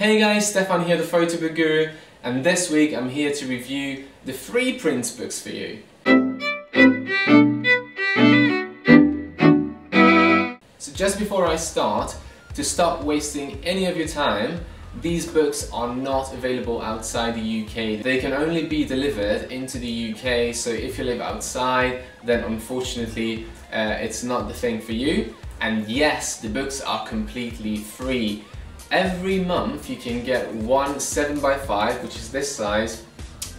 Hey guys, Stefan here, the Photobook Guru, and this week I'm here to review the free print books for you. So just before I start, to stop wasting any of your time, these books are not available outside the UK. They can only be delivered into the UK, so if you live outside, then unfortunately uh, it's not the thing for you. And yes, the books are completely free. Every month you can get one 7x5, which is this size,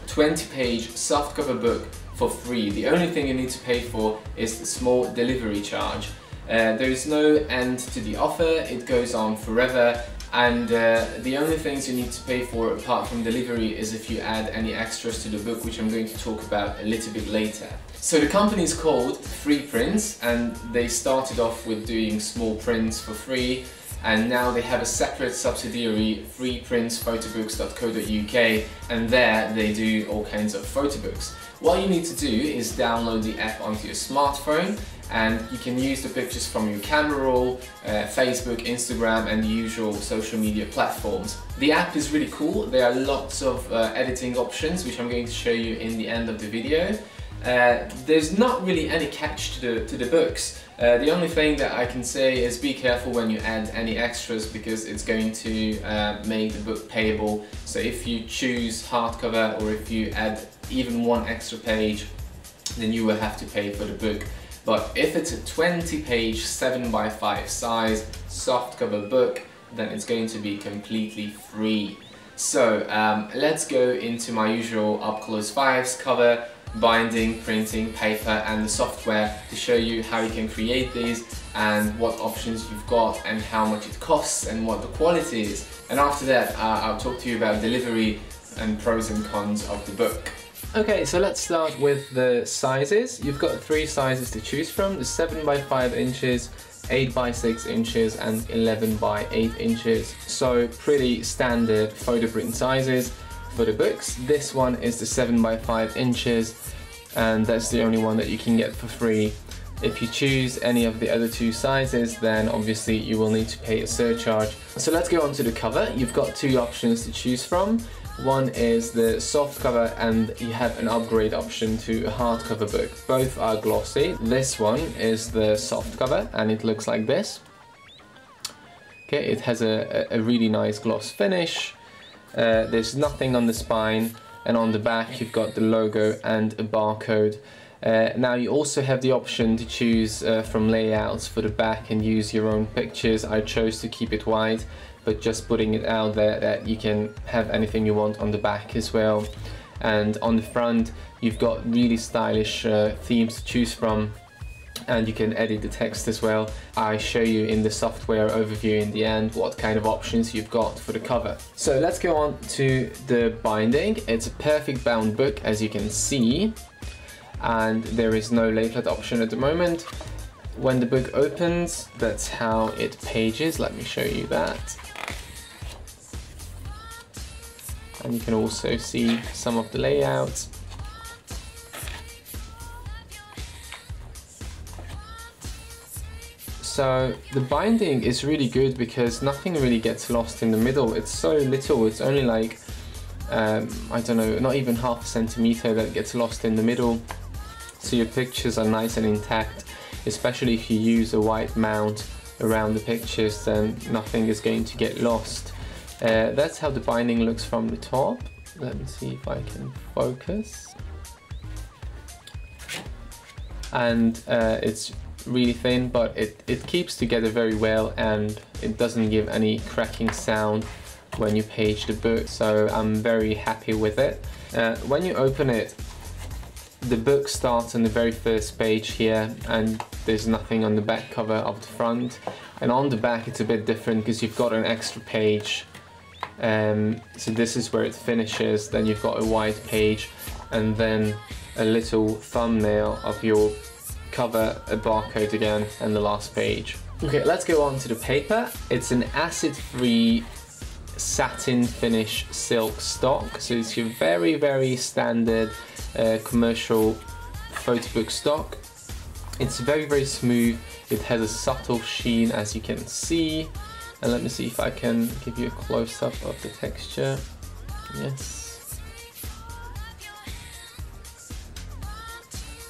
20 page softcover book for free. The only thing you need to pay for is the small delivery charge. Uh, there is no end to the offer, it goes on forever and uh, the only things you need to pay for apart from delivery is if you add any extras to the book which I'm going to talk about a little bit later. So the company is called Free Prints and they started off with doing small prints for free and now they have a separate subsidiary freeprintsphotobooks.co.uk and there they do all kinds of photo books. What you need to do is download the app onto your smartphone and you can use the pictures from your camera roll, uh, Facebook, Instagram and the usual social media platforms. The app is really cool, there are lots of uh, editing options which I'm going to show you in the end of the video. Uh, there's not really any catch to the, to the books. Uh, the only thing that I can say is be careful when you add any extras because it's going to uh, make the book payable. So if you choose hardcover or if you add even one extra page, then you will have to pay for the book. But if it's a 20 page 7x5 size softcover book, then it's going to be completely free. So um, let's go into my usual up close fives cover binding, printing, paper and the software to show you how you can create these and what options you've got and how much it costs and what the quality is. And after that uh, I'll talk to you about delivery and pros and cons of the book. Okay, so let's start with the sizes. You've got three sizes to choose from, the 7 by 5 inches, 8 by 6 inches and 11 by 8 inches. So pretty standard photo print sizes for the books. This one is the 7 by 5 inches and that's the only one that you can get for free. If you choose any of the other two sizes then obviously you will need to pay a surcharge. So let's go on to the cover. You've got two options to choose from. One is the soft cover and you have an upgrade option to a hardcover book. Both are glossy. This one is the soft cover and it looks like this. Okay, it has a, a really nice gloss finish. Uh, there's nothing on the spine and on the back you've got the logo and a barcode. Uh, now you also have the option to choose uh, from layouts for the back and use your own pictures. I chose to keep it wide but just putting it out there that you can have anything you want on the back as well. And on the front you've got really stylish uh, themes to choose from and you can edit the text as well. I show you in the software overview in the end what kind of options you've got for the cover. So let's go on to the binding. It's a perfect bound book as you can see and there is no layflat option at the moment. When the book opens, that's how it pages. Let me show you that. And you can also see some of the layouts. So the binding is really good because nothing really gets lost in the middle. It's so little, it's only like, um, I don't know, not even half a centimeter that gets lost in the middle. So your pictures are nice and intact, especially if you use a white mount around the pictures, then nothing is going to get lost. Uh, that's how the binding looks from the top. Let me see if I can focus. And uh, it's really thin, but it, it keeps together very well and it doesn't give any cracking sound when you page the book, so I'm very happy with it. Uh, when you open it, the book starts on the very first page here and there's nothing on the back cover of the front. And on the back it's a bit different because you've got an extra page. Um, so this is where it finishes, then you've got a white page and then a little thumbnail of your cover, a barcode again, and the last page. Okay, let's go on to the paper. It's an acid-free satin finish silk stock. So it's your very, very standard uh, commercial photo book stock. It's very, very smooth. It has a subtle sheen as you can see. And let me see if I can give you a close-up of the texture. Yes.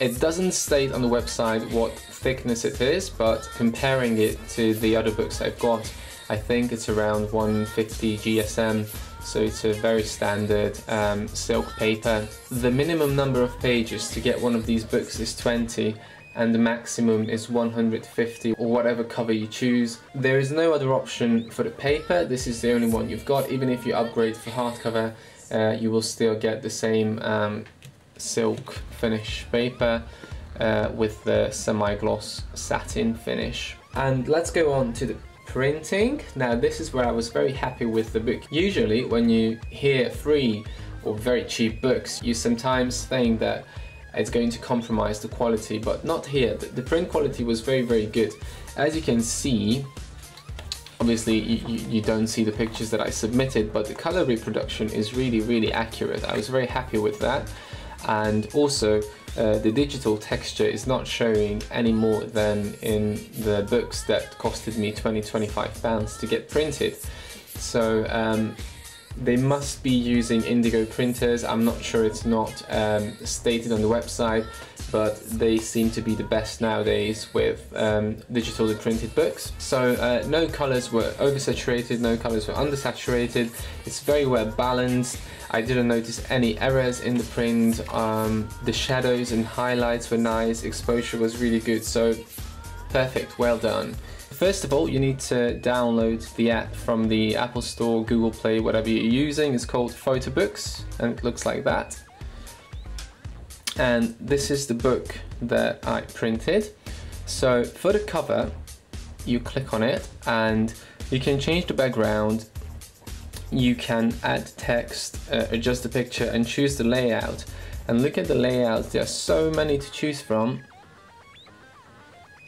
It doesn't state on the website what thickness it is, but comparing it to the other books I've got, I think it's around 150 GSM, so it's a very standard um, silk paper. The minimum number of pages to get one of these books is 20, and the maximum is 150 or whatever cover you choose. There is no other option for the paper, this is the only one you've got. Even if you upgrade for hardcover, uh, you will still get the same um, silk finish paper uh, with the semi-gloss satin finish. And let's go on to the printing. Now this is where I was very happy with the book. Usually when you hear free or very cheap books, you sometimes think that it's going to compromise the quality, but not here. The, print quality was very, very good. As you can see, obviously you, you, don't see the pictures that I submitted, but the color reproduction is really, really accurate. I was very happy with that and also uh, the digital texture is not showing any more than in the books that costed me 20-25 pounds to get printed. So um, they must be using indigo printers I'm not sure it's not um, stated on the website but they seem to be the best nowadays with um, digitally printed books. So uh, no colors were oversaturated, no colors were undersaturated. It's very well balanced. I didn't notice any errors in the print. Um, the shadows and highlights were nice. Exposure was really good. So perfect, well done. First of all, you need to download the app from the Apple Store, Google Play, whatever you're using. It's called Photobooks and it looks like that and this is the book that I printed. So for the cover, you click on it and you can change the background, you can add text, uh, adjust the picture and choose the layout. And look at the layouts, there are so many to choose from.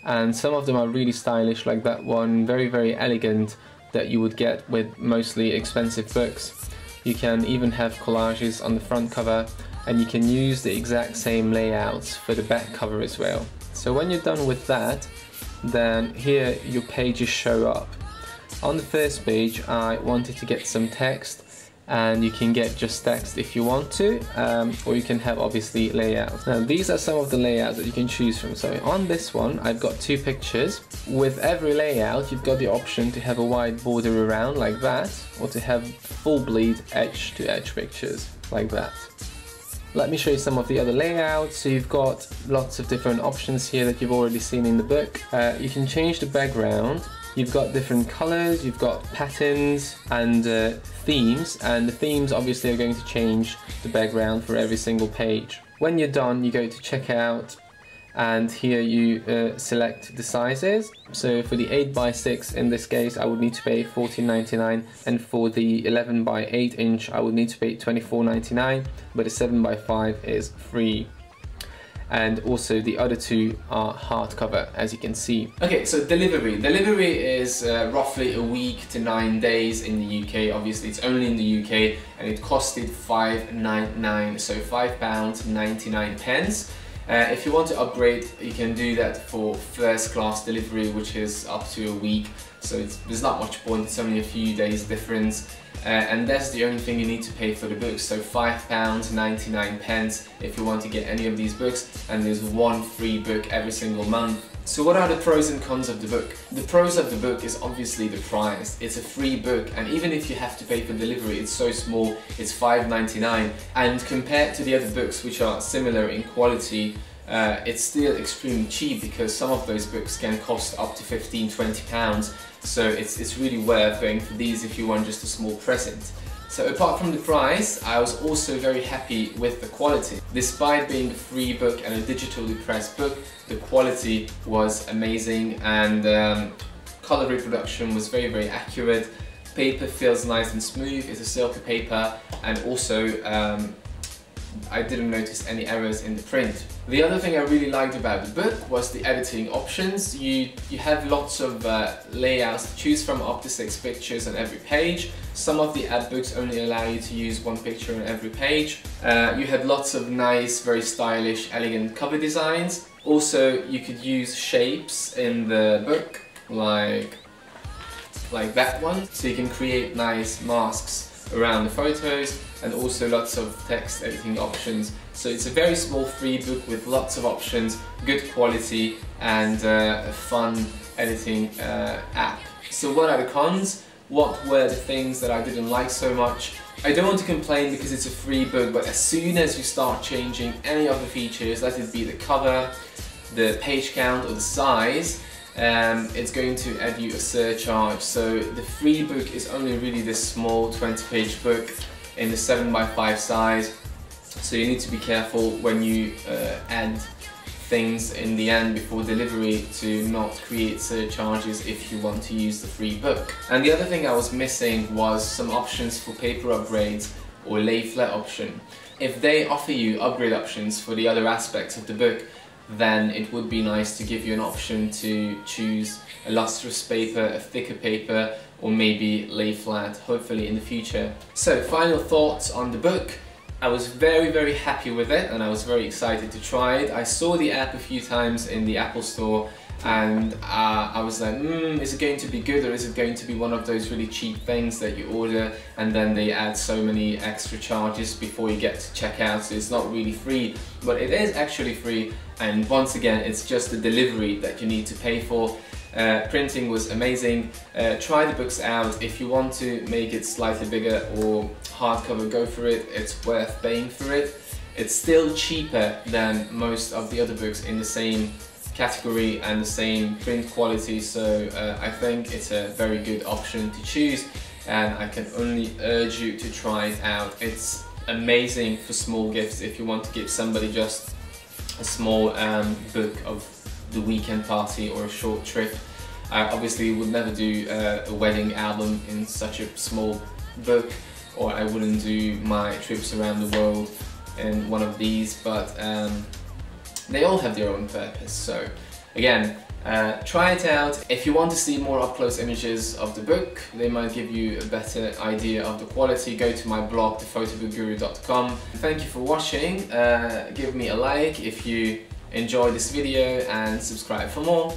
And some of them are really stylish like that one, very very elegant that you would get with mostly expensive books. You can even have collages on the front cover and you can use the exact same layouts for the back cover as well. So when you're done with that, then here your pages show up. On the first page I wanted to get some text and you can get just text if you want to um, or you can have obviously layouts. Now these are some of the layouts that you can choose from. So on this one I've got two pictures. With every layout you've got the option to have a wide border around like that or to have full bleed edge to edge pictures like that. Let me show you some of the other layouts. So you've got lots of different options here that you've already seen in the book. Uh, you can change the background. You've got different colors, you've got patterns and uh, themes, and the themes obviously are going to change the background for every single page. When you're done, you go to checkout and here you uh, select the sizes so for the 8 by 6 in this case I would need to pay 14.99 and for the 11 by 8 inch I would need to pay 24.99 but the 7 by 5 is free and also the other two are hardcover as you can see. Okay, so delivery. Delivery is uh, roughly a week to nine days in the UK. Obviously, it's only in the UK and it costed 5.99, so £5.99 pence. Uh, if you want to upgrade, you can do that for first class delivery, which is up to a week. So there's not much point, it's only a few days difference. Uh, and that's the only thing you need to pay for the books. So £5.99 pence if you want to get any of these books. And there's one free book every single month. So what are the pros and cons of the book? The pros of the book is obviously the price. It's a free book and even if you have to pay for delivery, it's so small, it's $5.99 and compared to the other books which are similar in quality, uh, it's still extremely cheap because some of those books can cost up to 15 20 pounds so it's, it's really worth going for these if you want just a small present. So apart from the price, I was also very happy with the quality. Despite being a free book and a digitally pressed book, the quality was amazing and um, color reproduction was very, very accurate. Paper feels nice and smooth, it's a silky paper and also um, I didn't notice any errors in the print. The other thing I really liked about the book was the editing options. You, you have lots of uh, layouts to choose from, up to six pictures on every page. Some of the ad books only allow you to use one picture on every page. Uh, you had lots of nice, very stylish, elegant cover designs. Also, you could use shapes in the book, like like that one. So you can create nice masks around the photos and also lots of text editing options. So it's a very small free book with lots of options, good quality and uh, a fun editing uh, app. So what are the cons? What were the things that I didn't like so much? I don't want to complain because it's a free book, but as soon as you start changing any of the features, let it be the cover, the page count or the size, um, it's going to add you a surcharge. So the free book is only really this small 20 page book in the 7x5 size. So you need to be careful when you uh, add things in the end before delivery to not create surcharges if you want to use the free book. And the other thing I was missing was some options for paper upgrades or lay flat option. If they offer you upgrade options for the other aspects of the book, then it would be nice to give you an option to choose a lustrous paper, a thicker paper, or maybe lay flat, hopefully in the future. So final thoughts on the book. I was very very happy with it and I was very excited to try it. I saw the app a few times in the Apple store and uh, I was like, hmm, is it going to be good or is it going to be one of those really cheap things that you order and then they add so many extra charges before you get to checkout so it's not really free but it is actually free and once again it's just the delivery that you need to pay for. Uh, printing was amazing. Uh, try the books out. If you want to make it slightly bigger or hardcover, go for it. It's worth paying for it. It's still cheaper than most of the other books in the same category and the same print quality so uh, I think it's a very good option to choose and I can only urge you to try it out. It's amazing for small gifts if you want to give somebody just a small um, book of the weekend party or a short trip. I obviously would never do uh, a wedding album in such a small book or I wouldn't do my trips around the world in one of these but um, they all have their own purpose. So again, uh, try it out. If you want to see more up-close images of the book, they might give you a better idea of the quality, go to my blog, thephotobooksguru.com. Thank you for watching. Uh, give me a like if you enjoyed this video and subscribe for more.